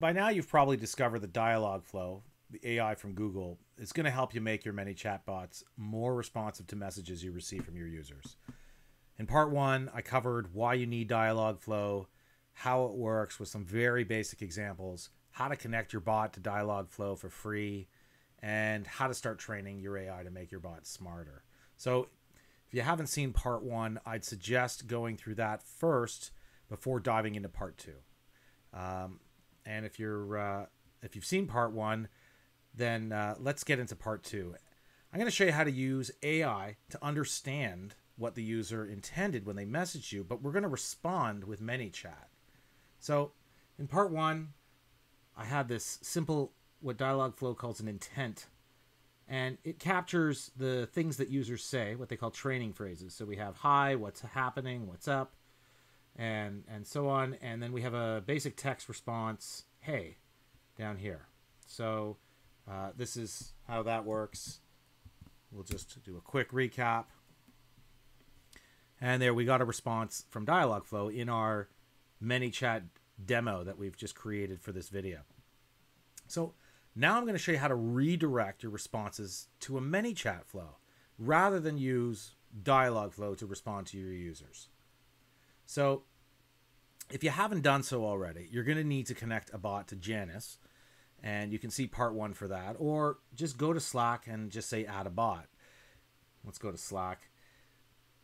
By now, you've probably discovered that Dialogflow, the AI from Google, is going to help you make your many chatbots more responsive to messages you receive from your users. In part one, I covered why you need Dialogflow, how it works with some very basic examples, how to connect your bot to Dialogflow for free, and how to start training your AI to make your bot smarter. So, if you haven't seen part one, I'd suggest going through that first before diving into part two. Um, and if you're uh, if you've seen part one, then uh, let's get into part two. I'm going to show you how to use AI to understand what the user intended when they messaged you, but we're going to respond with ManyChat. So in part one, I had this simple, what Dialogflow calls an intent, and it captures the things that users say, what they call training phrases. So we have hi, what's happening, what's up, and and so on. And then we have a basic text response, hey, down here. So uh, this is how that works. We'll just do a quick recap. And there we got a response from Dialogflow in our ManyChat demo that we've just created for this video. So now I'm going to show you how to redirect your responses to a ManyChat flow rather than use Dialogflow to respond to your users. So if you haven't done so already, you're going to need to connect a bot to Janis, and you can see part one for that, or just go to Slack and just say add a bot. Let's go to Slack.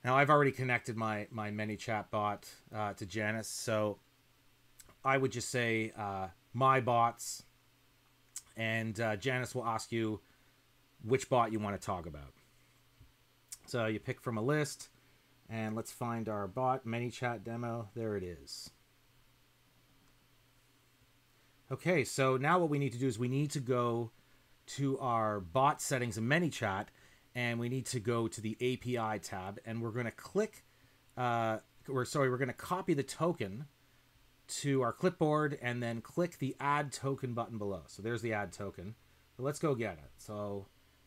Now I've already connected my my ManyChat bot uh, to Janis, so I would just say uh, my bots, and uh, Janis will ask you which bot you want to talk about. So you pick from a list. And let's find our bot ManyChat demo. There it is. Okay, so now what we need to do is we need to go to our bot settings in ManyChat and we need to go to the API tab and we're going to click, uh, we're sorry, we're going to copy the token to our clipboard and then click the add token button below. So there's the add token. But let's go get it. So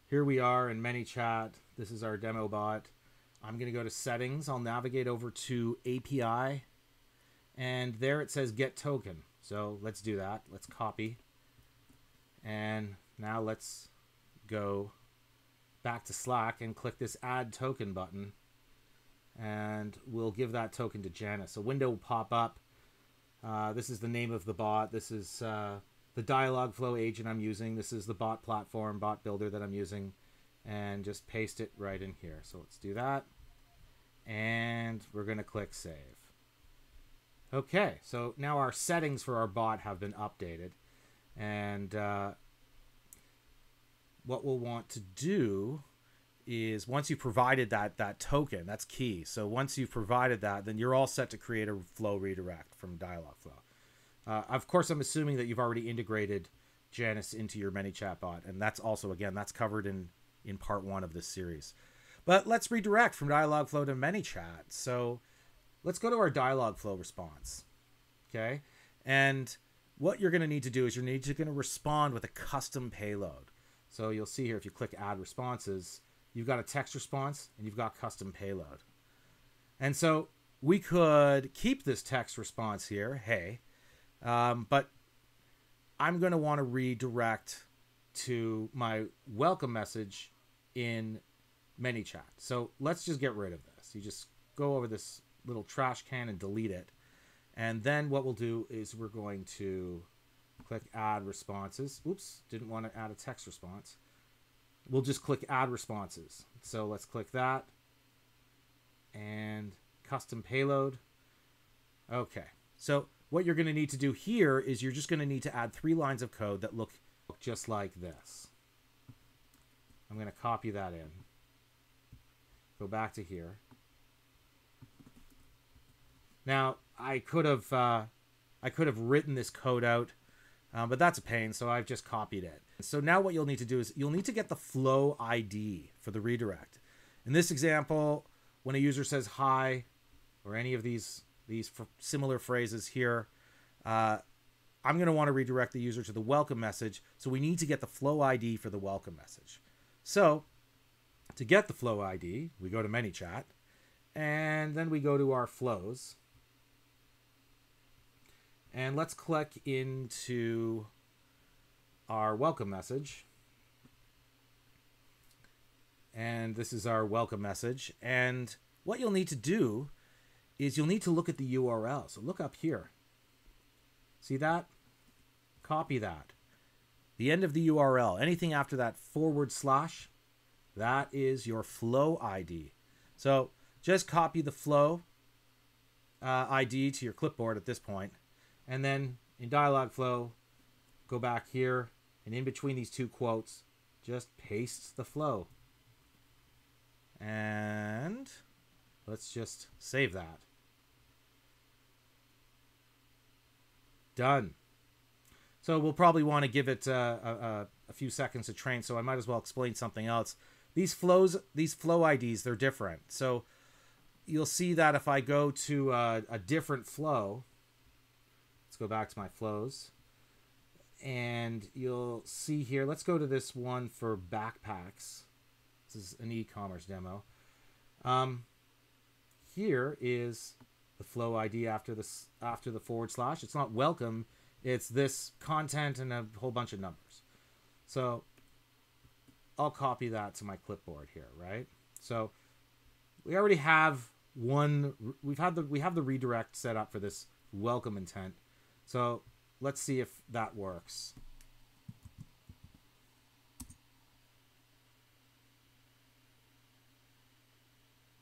here we are in ManyChat. This is our demo bot. I'm going to go to settings. I'll navigate over to API. And there it says get token. So let's do that. Let's copy. And now let's go back to Slack and click this add token button. And we'll give that token to Janis. A window will pop up. Uh, this is the name of the bot. This is uh, the Dialogflow agent I'm using. This is the bot platform, bot builder that I'm using and just paste it right in here. So let's do that. And we're going to click save. Okay, so now our settings for our bot have been updated. And uh, what we'll want to do is once you've provided that that token, that's key. So once you've provided that, then you're all set to create a flow redirect from Dialogflow. Uh, of course, I'm assuming that you've already integrated Janis into your ManyChat bot, and that's also again that's covered in in part one of this series. But let's redirect from Dialogflow to ManyChat. So let's go to our Dialogflow response. Okay. And what you're going to need to do is you're need to going to respond with a custom payload. So you'll see here if you click add responses, you've got a text response and you've got custom payload. And so we could keep this text response here, hey, um, but I'm going to want to redirect to my welcome message in ManyChat. So let's just get rid of this. You just go over this little trash can and delete it. And then what we'll do is we're going to click add responses. Oops, didn't want to add a text response. We'll just click add responses. So let's click that and custom payload. Okay, so what you're going to need to do here is you're just going to need to add three lines of code that look just like this. I'm going to copy that in. Go back to here. Now, I could have uh, I could have written this code out, uh, but that's a pain, so I've just copied it. So now what you'll need to do is you'll need to get the flow ID for the redirect. In this example, when a user says hi, or any of these these similar phrases here, uh, I'm going to want to redirect the user to the welcome message. So we need to get the flow ID for the welcome message. So to get the flow ID, we go to ManyChat, and then we go to our flows. And let's click into our welcome message. And this is our welcome message. And what you'll need to do is you'll need to look at the URL. So look up here. See that? Copy that. The end of the URL, anything after that forward slash, that is your flow ID. So just copy the flow uh, ID to your clipboard at this point, and then in Dialogflow, go back here, and in between these two quotes, just paste the flow. And let's just save that. Done. So we'll probably want to give it uh, a, a, few seconds to train. So I might as well explain something else. These flows, these flow IDs, they're different. So you'll see that if I go to a, a different flow, let's go back to my flows, and you'll see here. Let's go to this one for backpacks. This is an e-commerce demo. Um, here is the flow ID after this after the forward slash. It's not welcome. It's this content and a whole bunch of numbers. So I'll copy that to my clipboard here, right? So we already have one. We've had the we have the redirect set up for this welcome intent. So let's see if that works.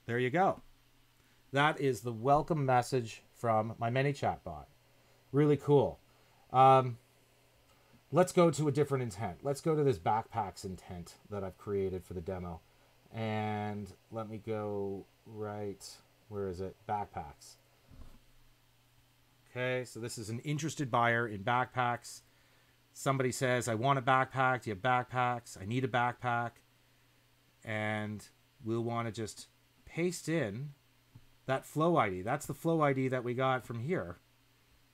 There you go. That is the welcome message from my ManyChat bot. Really cool. Um, let's go to a different intent. Let's go to this backpacks intent that I've created for the demo. And let me go right, where is it? Backpacks. Okay, so this is an interested buyer in backpacks. Somebody says, I want a backpack. Do you have backpacks? I need a backpack. And we'll want to just paste in that flow ID. That's the flow ID that we got from here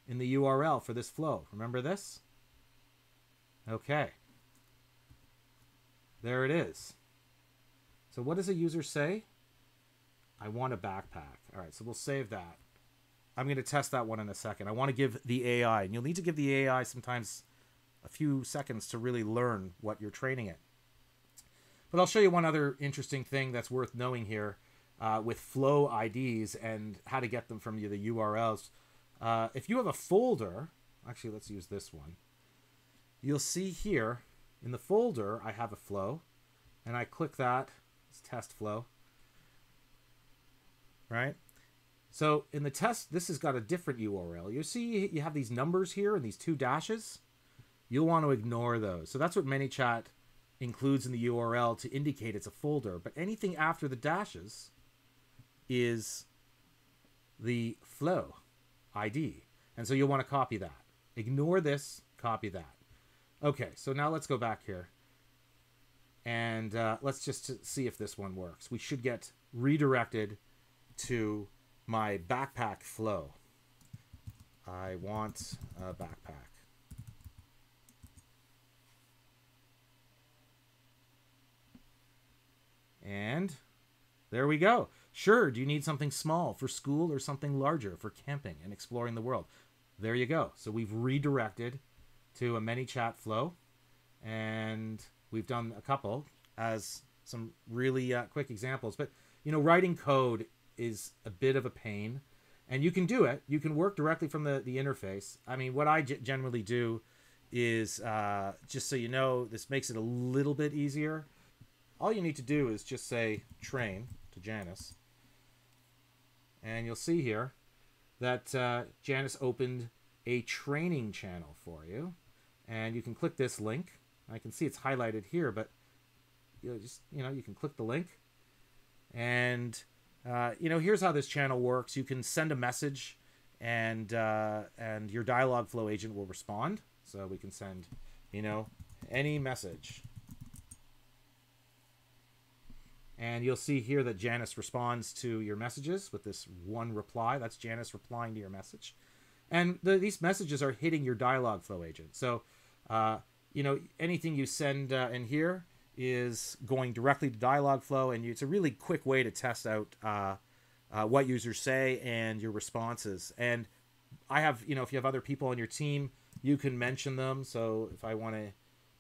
in the URL for this flow. Remember this? Okay. There it is. So what does a user say? I want a backpack. All right, so we'll save that. I'm going to test that one in a second. I want to give the AI, and you'll need to give the AI sometimes a few seconds to really learn what you're training it. But I'll show you one other interesting thing that's worth knowing here uh, with flow IDs and how to get them from the URLs. Uh, if you have a folder, actually, let's use this one. You'll see here in the folder, I have a flow, and I click that. It's test flow, right? So in the test, this has got a different URL. You see, you have these numbers here and these two dashes. You'll want to ignore those. So that's what ManyChat includes in the URL to indicate it's a folder. But anything after the dashes is the flow ID. And so you'll want to copy that. Ignore this, copy that. Okay, so now let's go back here. And uh, let's just see if this one works. We should get redirected to my backpack flow. I want a backpack. And there we go. Sure, do you need something small for school or something larger for camping and exploring the world? There you go. So we've redirected to a ManyChat flow and we've done a couple as some really uh, quick examples. But, you know, writing code is a bit of a pain and you can do it. You can work directly from the, the interface. I mean, what I generally do is uh, just so you know, this makes it a little bit easier. All you need to do is just say train to Janis and you'll see here that uh, Janis opened a training channel for you. And you can click this link. I can see it's highlighted here, but you know, just you know, you can click the link. And uh, you know, here's how this channel works. You can send a message, and uh, and your Dialogflow agent will respond. So we can send, you know, any message. And you'll see here that Janis responds to your messages with this one reply. That's Janis replying to your message. And the, these messages are hitting your Dialogflow agent. So, uh, you know, anything you send uh, in here is going directly to Dialogflow, and you, it's a really quick way to test out uh, uh, what users say and your responses. And I have, you know, if you have other people on your team, you can mention them. So if I want to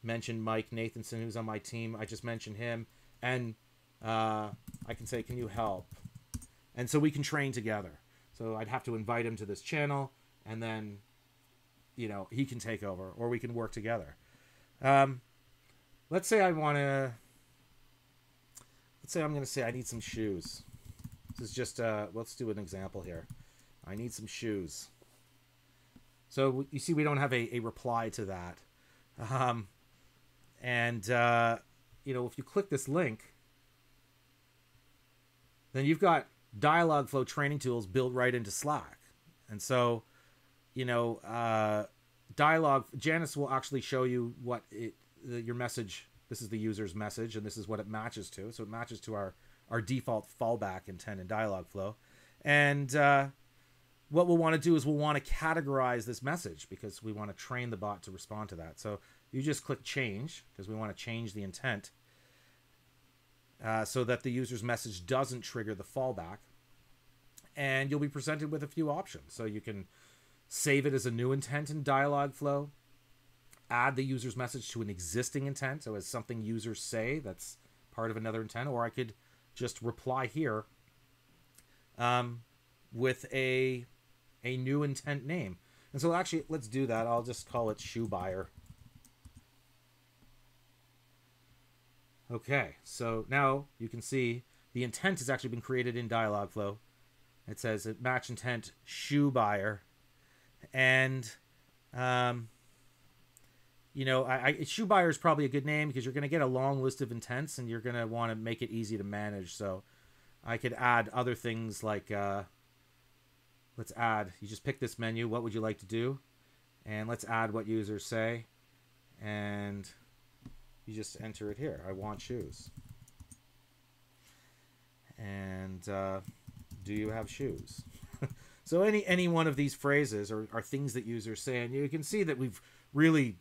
mention Mike Nathanson, who's on my team, I just mention him, and uh, I can say, "Can you help?" And so we can train together. So I'd have to invite him to this channel, and then, you know, he can take over, or we can work together. Um, let's say I want to. Let's say I'm going to say I need some shoes. This is just uh, let's do an example here. I need some shoes. So you see, we don't have a, a reply to that. Um, and, uh, you know, if you click this link, then you've got Dialogflow training tools built right into Slack. And so, you know, uh, Dialog, Janis will actually show you what it, the, your message, this is the user's message, and this is what it matches to. So it matches to our, our default fallback intent in Dialogflow. And, uh, what we'll want to do is we'll want to categorize this message because we want to train the bot to respond to that. So you just click change because we want to change the intent uh, so that the user's message doesn't trigger the fallback. And you'll be presented with a few options. So you can save it as a new intent in Dialogflow, add the user's message to an existing intent, so as something users say that's part of another intent, or I could just reply here um, with a a new intent name. And so actually, let's do that. I'll just call it shoe buyer. Okay, so now you can see the intent has actually been created in Dialogflow. It says match intent shoe buyer, and um, you know, I, I shoe buyer is probably a good name because you're going to get a long list of intents, and you're going to want to make it easy to manage. So I could add other things like uh, let's add. You just pick this menu. What would you like to do? And let's add what users say, and you just enter it here. I want shoes. And uh, do you have shoes? so any any one of these phrases are, are things that users say, and you can see that we've really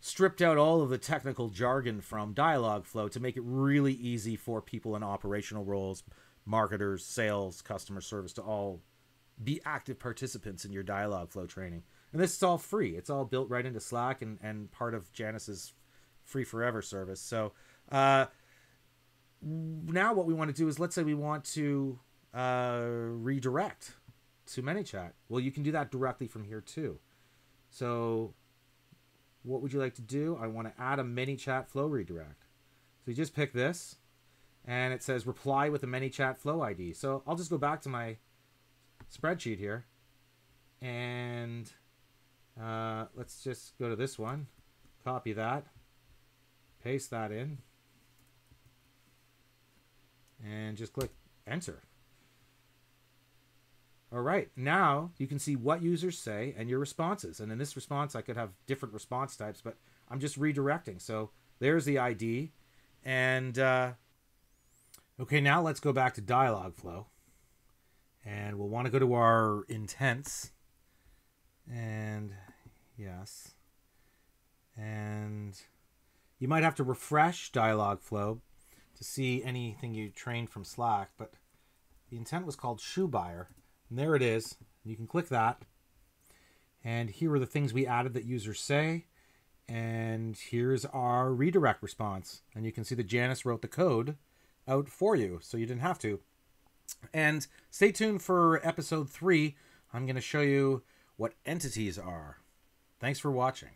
stripped out all of the technical jargon from Dialogflow to make it really easy for people in operational roles, marketers, sales, customer service to all be active participants in your Dialogflow training. And this is all free. It's all built right into Slack and, and part of Janis's free forever service. So uh, now what we want to do is let's say we want to uh, redirect to ManyChat. Well, you can do that directly from here too. So what would you like to do? I want to add a ManyChat flow redirect. So you just pick this and it says reply with a ManyChat flow ID. So I'll just go back to my spreadsheet here and uh, let's just go to this one, copy that, paste that in, and just click enter. All right, now you can see what users say and your responses. And in this response, I could have different response types, but I'm just redirecting. So there's the ID. And uh, okay, now let's go back to Dialogflow. And we'll want to go to our intents. And yes. And you might have to refresh Dialogflow to see anything you trained from Slack, but the intent was called shoe buyer. And there it is. You can click that. And here are the things we added that users say. And here's our redirect response. And you can see that Janis wrote the code out for you, so you didn't have to. And stay tuned for episode three. I'm going to show you what entities are. Thanks for watching.